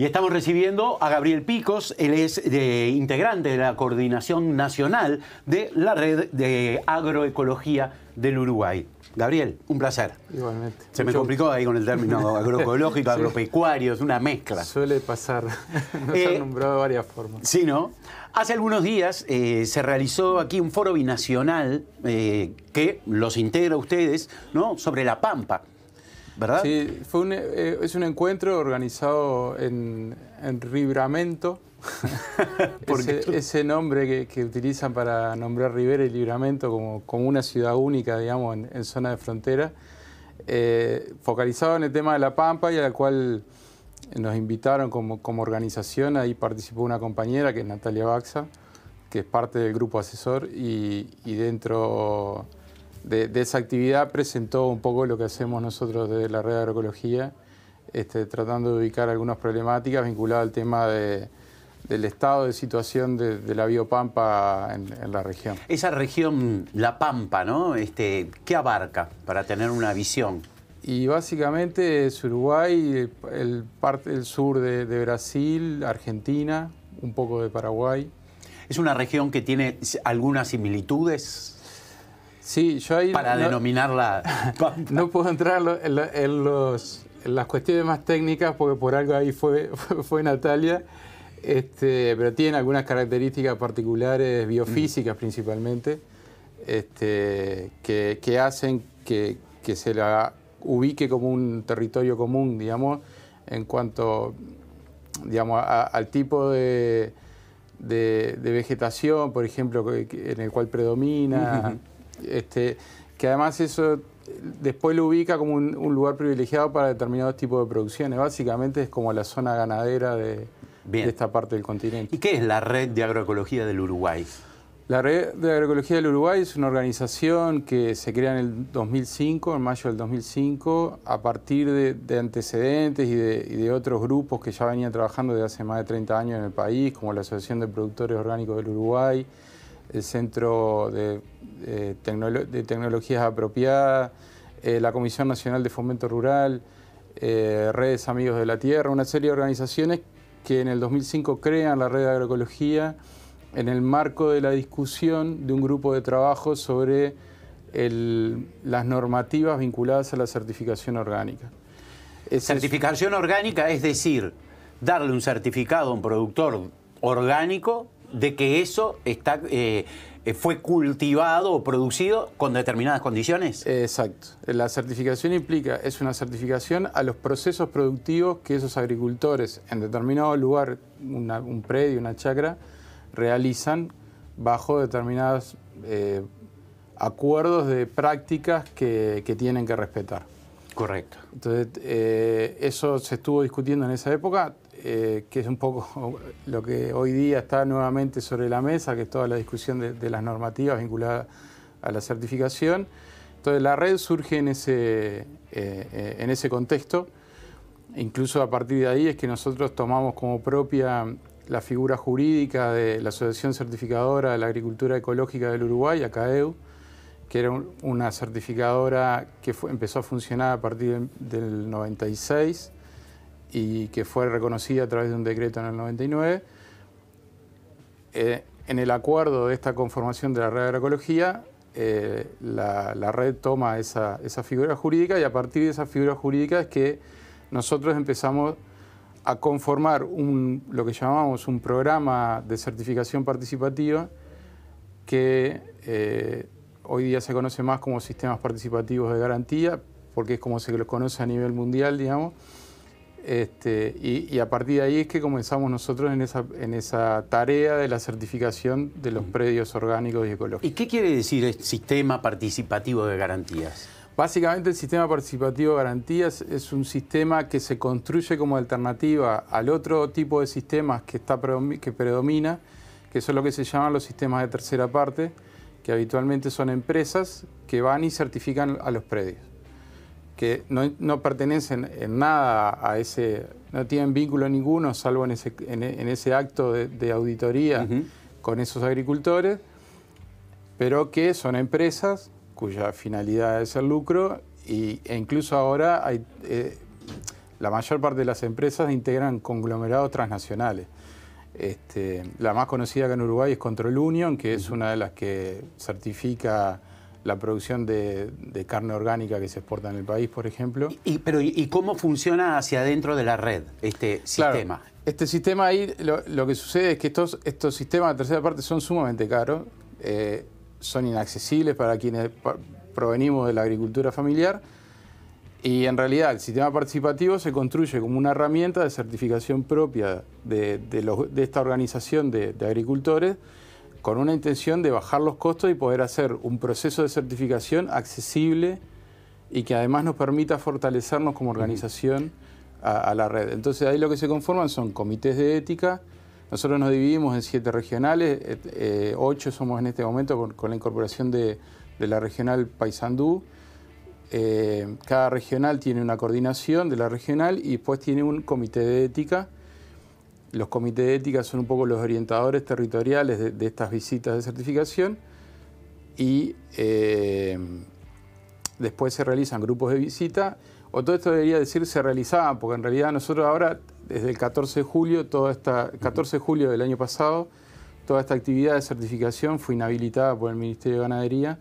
Y estamos recibiendo a Gabriel Picos, él es de, integrante de la Coordinación Nacional de la Red de Agroecología del Uruguay. Gabriel, un placer. Igualmente. Se me complicó ahí con el término agroecológico, agropecuario, es una mezcla. Suele pasar, nos Eh, han nombrado de varias formas. Sí, ¿no? Hace algunos días eh, se realizó aquí un foro binacional eh, que los integra a ustedes, ¿no? Sobre la Pampa, ¿verdad? Sí, fue un, eh, es un encuentro organizado en, en Libramento. Porque ese, ese nombre que, que utilizan para nombrar Rivera y Libramento como, como una ciudad única, digamos, en, en zona de frontera, eh, focalizado en el tema de la Pampa y a la cual nos invitaron como, como organización. Ahí participó una compañera que es Natalia Baxa, que es parte del grupo asesor y, y dentro de, de esa actividad presentó un poco lo que hacemos nosotros desde la red de agroecología, este, tratando de ubicar algunas problemáticas vinculadas al tema de- del estado de situación de, de la biopampa en, en la región. Esa región, la Pampa, ¿no? Este, ¿Qué abarca para tener una visión? Y básicamente es Uruguay, el, parte sur de, de Brasil, Argentina, un poco de Paraguay. ¿Es una región que tiene algunas similitudes Sí, yo ahí para no- denominarla? No puedo entrar en, los- las cuestiones más técnicas porque por algo ahí fue, fue, Natalia, este, pero tiene algunas características particulares biofísicas principalmente este, que, que hacen que, que se la ubique como un territorio común, digamos, en cuanto digamos, a- al tipo de, de- de vegetación, por ejemplo, en el cual predomina, este, que además eso eh, después lo ubica como un, un lugar privilegiado para determinados tipos de producciones. Básicamente es como la zona ganadera de, de esta parte del continente. ¿Y qué es la Red de Agroecología del Uruguay? La Red de Agroecología del Uruguay es una organización que se crea en el 2005, en mayo del 2005, a partir de, de antecedentes y de, y de otros grupos que ya venían trabajando desde hace más de 30 años en el país, como la Asociación de Productores Orgánicos del Uruguay, el Centro de, eh, Tecnologías Apropiadas, eh, la Comisión Nacional de Fomento Rural, eh, Redes Amigos de la Tierra, una serie de organizaciones que en el 2005 crean la Red de Agroecología en el marco de la discusión de un grupo de trabajo sobre las normativas vinculadas a la certificación orgánica. Certificación orgánica es decir, darle un certificado a un productor orgánico de que eso está, eh, eh, fue cultivado o producido con determinadas condiciones. Exacto. La certificación implica, es una certificación a los procesos productivos que esos agricultores en determinado lugar, una- un predio, una chacra, realizan bajo determinados eh, acuerdos de prácticas que, que tienen que respetar. Correcto. Entonces, eh, eso se estuvo discutiendo en esa época, eh, que es un poco lo que hoy día está nuevamente sobre la mesa, que es toda la discusión de, de las normativas vinculadas a la certificación. Entonces, la red surge en ese, eh, eh, en ese contexto. Incluso a partir de ahí es que nosotros tomamos como propia la figura jurídica de la Asociación Certificadora de la Agricultura Ecológica del Uruguay, ACAEU, que era un- una certificadora que fue- empezó a funcionar a partir del, del 96 y que fue reconocida a través de un decreto en el 99. Eh, en el acuerdo de esta conformación de la red de agroecología, eh, la, la red toma esa, esa figura jurídica y a partir de esa figura jurídica es que nosotros empezamos a conformar un, lo que llamamos un programa de certificación participativa que eh, hoy día se conoce más como sistemas participativos de garantía, porque es como se los conoce a nivel mundial, digamos. Este, y, y a partir de ahí es que comenzamos nosotros en esa, en esa tarea de la certificación de los predios orgánicos y ecológicos. ¿Y qué quiere decir el sistema participativo de garantías? Básicamente el sistema participativo de garantías es un sistema que se construye como alternativa al otro tipo de sistemas que, está que predomina, que son lo que se llaman los sistemas de tercera parte, que habitualmente son empresas que van y certifican a los predios, que no, no pertenecen en nada a ese, no tienen vínculo ninguno, salvo en ese, en, en ese acto de, de auditoría con esos agricultores, pero que son empresas cuya finalidad es el lucro y, e incluso ahora hay, eh, la mayor parte de las empresas integran conglomerados transnacionales. Este, la más conocida acá en Uruguay es Control Union, que es una de las que certifica la producción de, carne orgánica que se exporta en el país, por ejemplo. ¿Y, pero, ¿y cómo funciona hacia adentro de la red este sistema? este sistema ahí, lo, que sucede es que estos, estos sistemas de tercera parte son sumamente caros, eh, son inaccesibles para quienes provenimos de la agricultura familiar y en realidad el sistema participativo se construye como una herramienta de certificación propia de, esta organización de, agricultores con una intención de bajar los costos y poder hacer un proceso de certificación accesible y que además nos permita fortalecernos como organización a, la red. Entonces ahí lo que se conforman son comités de ética. Nosotros nos dividimos en siete regionales, eh, eh, ocho somos en este momento con, la incorporación de, de la regional Paysandú. Eh, cada regional tiene una coordinación de la regional y después tiene un comité de ética. Los comités de ética son un poco los orientadores territoriales de, estas visitas de certificación y eh, después se realizan grupos de visita. O todo esto debería decir se realizaban, porque en realidad nosotros ahora, desde el 14 de julio, toda esta, 14 de julio del año pasado, toda esta actividad de certificación fue inhabilitada por el Ministerio de Ganadería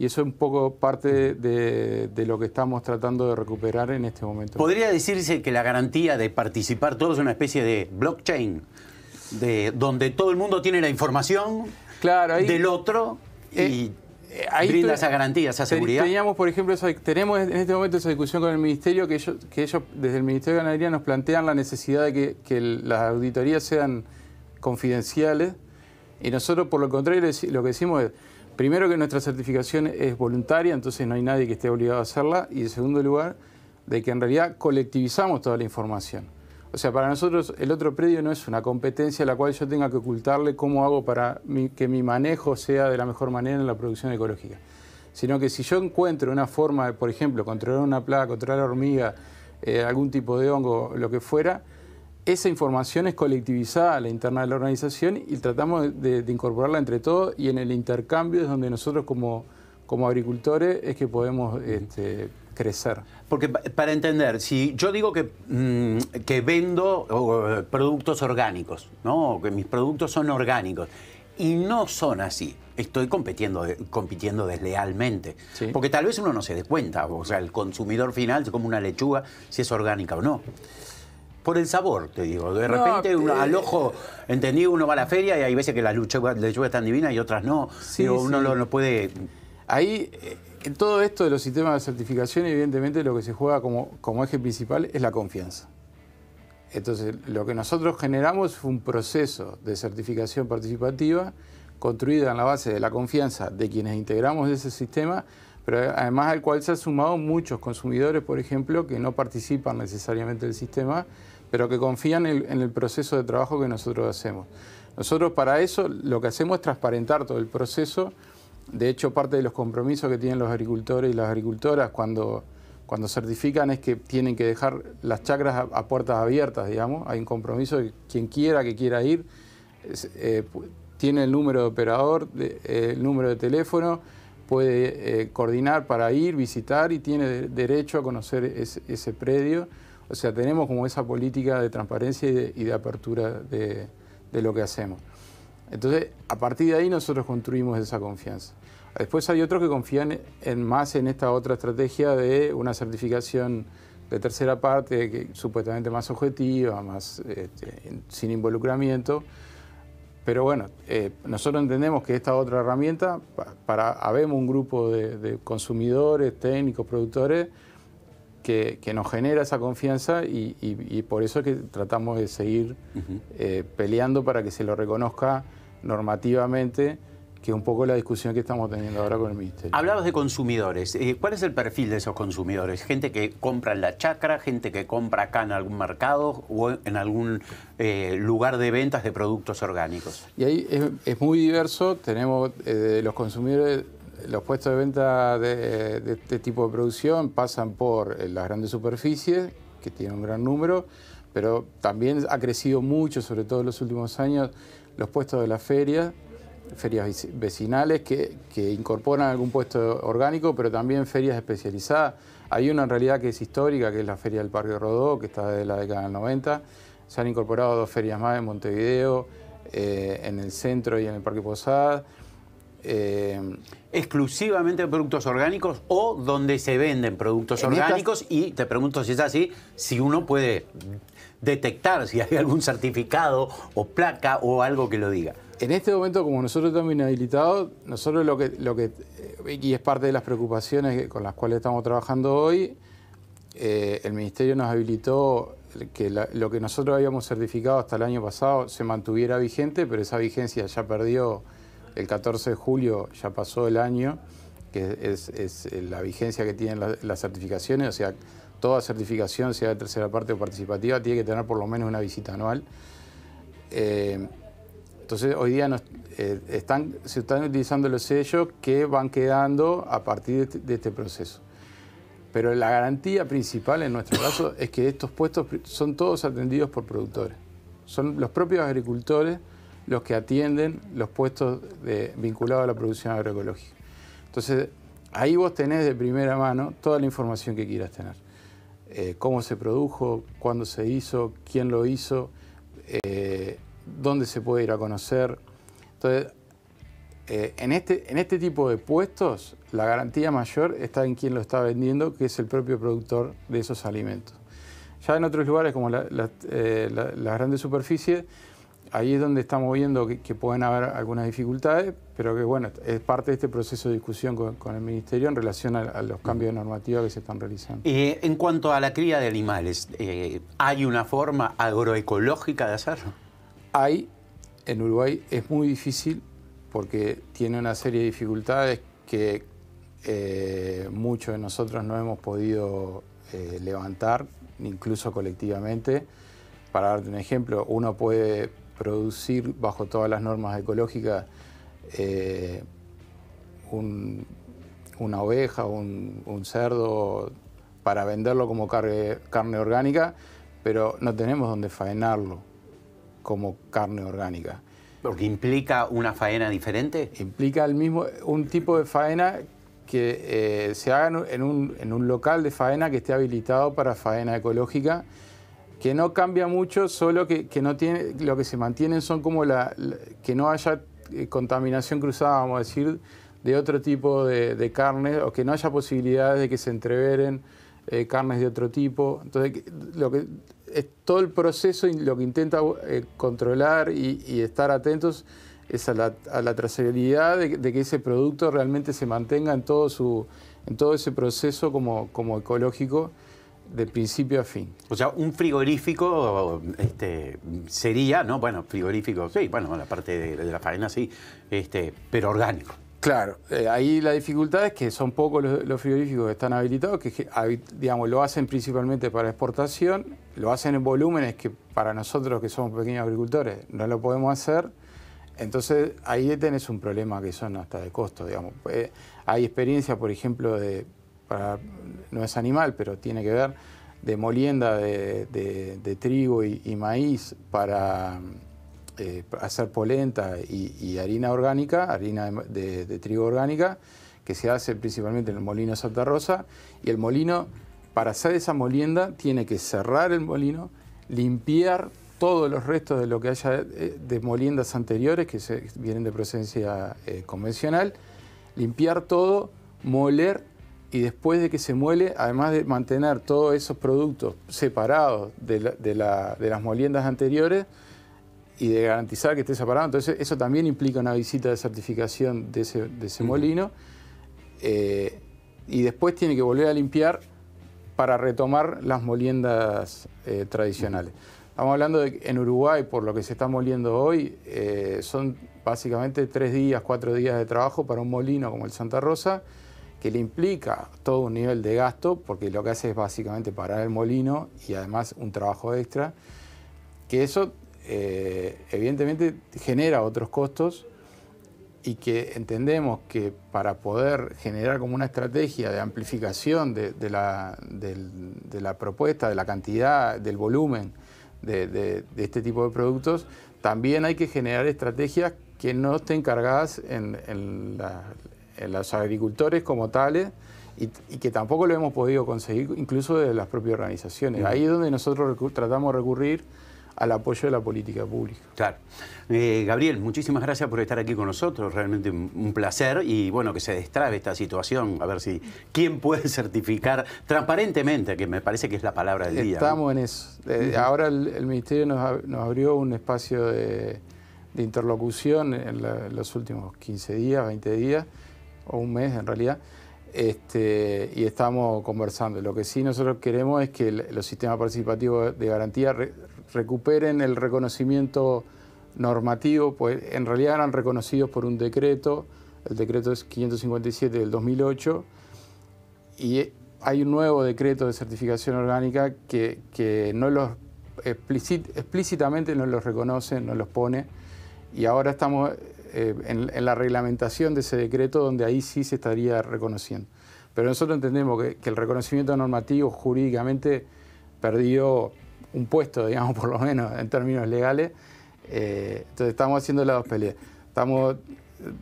y eso es un poco parte de, lo que estamos tratando de recuperar en este momento. ¿Podría decirse que la garantía de participar todos es una especie de blockchain, de, donde todo el mundo tiene la información del otro y eh, eh, brinda esa garantía, esa seguridad? Teníamos, por ejemplo, tenemos en este momento esa discusión con el Ministerio, que ellos, que ellos desde el Ministerio de Ganadería nos plantean la necesidad de que, que las auditorías sean confidenciales y nosotros, por lo contrario, lo que decimos es Primero que nuestra certificación es voluntaria, entonces no hay nadie que esté obligado a hacerla. Y en segundo lugar, de que en realidad colectivizamos toda la información. O sea, para nosotros el otro predio no es una competencia a la cual yo tenga que ocultarle cómo hago para que mi manejo sea de la mejor manera en la producción ecológica. Sino que si yo encuentro una forma, por ejemplo, controlar una plaga, controlar hormiga, eh, algún tipo de hongo, lo que fuera, esa información es colectivizada a la interna de la organización y tratamos de, incorporarla entre todos y en el intercambio es donde nosotros como, como agricultores es que podemos este, crecer. Porque para entender, si yo digo que, mm, que vendo productos orgánicos, ¿no? que mis productos son orgánicos, y no son así, estoy compitiendo, compitiendo deslealmente. Porque tal vez uno no se dé cuenta, o sea, el consumidor final se come una lechuga si es orgánica o no. Por el sabor, te digo. De repente, al ojo, entendí, uno va a la feria y hay veces que las lechugas están divinas y otras no. Sí, uno no, puede. Ahí, eh, en todo esto de los sistemas de certificación, evidentemente lo que se juega como, como eje principal es la confianza. Entonces, lo que nosotros generamos fue un proceso de certificación participativa construido en la base de la confianza de quienes integramos ese sistema pero además al cual se han sumado muchos consumidores, por ejemplo, que no participan necesariamente del sistema, pero que confían en el, proceso de trabajo que nosotros hacemos. Nosotros para eso lo que hacemos es transparentar todo el proceso. De hecho, parte de los compromisos que tienen los agricultores y las agricultoras cuando, cuando certifican es que tienen que dejar las chacras a, puertas abiertas, digamos. Hay un compromiso de quien quiera que quiera ir, eh, tiene el número de operador, eh, el número de teléfono, puede eh, coordinar para ir, visitar y tiene derecho a conocer ese, predio. O sea, tenemos como esa política de transparencia y de, apertura de, lo que hacemos. Entonces, a partir de ahí nosotros construimos esa confianza. Después hay otros que confían en, más en esta otra estrategia de una certificación de tercera parte, que supuestamente más objetiva, más este, sin involucramiento. Pero bueno, eh, nosotros entendemos que esta otra herramienta, para, habemos un grupo de, consumidores, técnicos, productores, que, nos genera esa confianza y, por eso es que tratamos de seguir eh, peleando para que se lo reconozca normativamente que es un poco la discusión que estamos teniendo ahora con el Ministerio. Hablabas de consumidores. Eh, ¿Cuál es el perfil de esos consumidores? ¿Gente que compra en la chacra, gente que compra acá en algún mercado o en algún eh, lugar de ventas de productos orgánicos? Y ahí es, muy diverso. Tenemos eh, los consumidores, los puestos de venta de, de, este tipo de producción pasan por las grandes superficies, que tienen un gran número, pero también ha crecido mucho, sobre todo en los últimos años, los puestos de la feria ferias vecinales que, incorporan algún puesto orgánico, pero también ferias especializadas. Hay una en realidad que es histórica, que es la Feria del Parque Rodó, que está desde la década del 90. Se han incorporado dos ferias más en Montevideo, eh, en el centro y en el Parque Posada. Eh, ¿Exclusivamente productos orgánicos o donde se venden productos orgánicos? Y te pregunto si es así, si uno puede detectar si hay algún certificado o placa o algo que lo diga. En este momento, como nosotros estamos inhabilitados, nosotros lo que, lo eh, y es parte de las preocupaciones con las cuales estamos trabajando hoy, eh, el Ministerio nos habilitó que lo que nosotros habíamos certificado hasta el año pasado se mantuviera vigente, pero esa vigencia ya perdió el 14 de julio, ya pasó el año, que es, la vigencia que tienen las certificaciones, o sea, toda certificación, sea de tercera parte o participativa, tiene que tener por lo menos una visita anual. Eh, entonces, hoy día eh, se están utilizando los sellos que van quedando a partir de este, de este, proceso. Pero la garantía principal en nuestro caso es que estos puestos son todos atendidos por productores. Son los propios agricultores los que atienden los puestos vinculados a la producción agroecológica. Entonces, ahí vos tenés de primera mano toda la información que quieras tener. Eh, cómo se produjo, cuándo se hizo, quién lo hizo, eh, dónde se puede ir a conocer. Entonces, eh, en, este, en este tipo de puestos, la garantía mayor está en quien lo está vendiendo, que es el propio productor de esos alimentos. Ya en otros lugares, como las grandes superficies, ahí es donde estamos viendo que, pueden haber algunas dificultades, pero que bueno, es parte de este proceso de discusión con, el Ministerio en relación a, los cambios de normativa que se están realizando. Eh, en cuanto a la cría de animales, eh, ¿hay una forma agroecológica de hacerlo? Hay, en Uruguay es muy difícil porque tiene una serie de dificultades que eh, muchos de nosotros no hemos podido levantar, incluso colectivamente. Para darte un ejemplo, uno puede producir bajo todas las normas ecológicas eh, una oveja, un, un, cerdo para venderlo como carne, carne orgánica, pero no tenemos donde faenarlo como carne orgánica. ¿Porque implica una faena diferente? Implica el mismo, un tipo de faena que eh, se haga en un, en un local de faena que esté habilitado para faena ecológica que no cambia mucho, solo que, no tiene, lo que se mantienen son como la, que no haya eh, contaminación cruzada, vamos a decir, de otro tipo de, carnes, o que no haya posibilidades de que se entreveren eh, carnes de otro tipo. Entonces, lo que es todo el proceso lo que intenta eh, controlar y, estar atentos es a la, a trazabilidad de, que ese producto realmente se mantenga en todo su en todo ese proceso como, como ecológico de principio a fin. O sea, un frigorífico este, sería, ¿no? Bueno, frigorífico, sí, bueno, la parte de, la faena sí, este, pero orgánico. Claro, eh, ahí la dificultad es que son pocos los, frigoríficos que están habilitados, que digamos, lo hacen principalmente para exportación, lo hacen en volúmenes que para nosotros que somos pequeños agricultores no lo podemos hacer. Entonces ahí tenés un problema que son hasta de costo, digamos. Eh, hay experiencia, por ejemplo, de no es animal, pero tiene que ver, de molienda de, trigo y, maíz para eh, hacer polenta y, harina orgánica, harina de, trigo orgánica, que se hace principalmente en el molino Santa Rosa, y el molino, para hacer esa molienda, tiene que cerrar el molino, limpiar todos los restos de lo que haya eh, de moliendas anteriores, que se, vienen de procedencia eh, convencional, limpiar todo, moler y después de que se muele, además de mantener todos esos productos separados de, las moliendas anteriores y de garantizar que esté separado, entonces eso también implica una visita de certificación de ese, molino. Eh, y después tiene que volver a limpiar para retomar las moliendas eh, tradicionales. Estamos hablando de que en Uruguay, por lo que se está moliendo hoy, eh, son básicamente tres días, cuatro días de trabajo para un molino como el Santa Rosa, que le implica todo un nivel de gasto, porque lo que hace es básicamente parar el molino y además un trabajo extra, que eso eh, evidentemente genera otros costos y que entendemos que para poder generar como una estrategia de amplificación de, la, propuesta, de la cantidad, del volumen de, este tipo de productos, también hay que generar estrategias que no estén cargadas en, en la, los agricultores como tales y, que tampoco lo hemos podido conseguir incluso de las propias organizaciones. Ahí es donde nosotros tratamos de recurrir al apoyo de la política pública. Claro. Eh, Gabriel, muchísimas gracias por estar aquí con nosotros, realmente un placer y bueno, que se destrabe esta situación, a ver si quién puede certificar transparentemente, que me parece que es la palabra del día. Estamos en eso. Eh, ahora el, Ministerio nos, abrió un espacio de, interlocución en, los últimos 15 días, 20 días, o un mes en realidad, este, y estamos conversando. Lo que sí nosotros queremos es que los sistemas participativos de garantía recuperen el reconocimiento normativo, pues en realidad eran reconocidos por un decreto, el decreto es 557 del 2008, y hay un nuevo decreto de certificación orgánica que, no los explícitamente no los reconoce, no los pone, y ahora estamos eh, en, la reglamentación de ese decreto donde ahí sí se estaría reconociendo. Pero nosotros entendemos que, que el reconocimiento normativo jurídicamente perdió un puesto, digamos, por lo menos en términos legales. Eh, entonces estamos haciendo las dos peleas. Estamos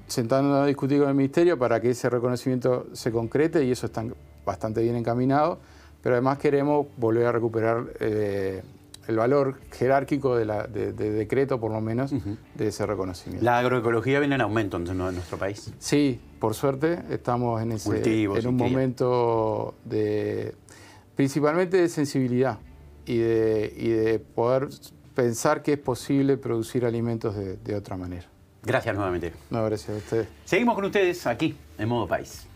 sentándonos a discutir con el Ministerio para que ese reconocimiento se concrete y eso está bastante bien encaminado, pero además queremos volver a recuperar eh, el valor jerárquico de, la, de, decreto, por lo menos, de ese reconocimiento. ¿La agroecología viene en aumento en nuestro país? Sí, por suerte estamos en, ese, en un momento de principalmente de sensibilidad y de, y de poder pensar que es posible producir alimentos de, de otra manera. Gracias nuevamente. No, gracias a ustedes. Seguimos con ustedes aquí en Modo País.